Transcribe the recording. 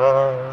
Oh.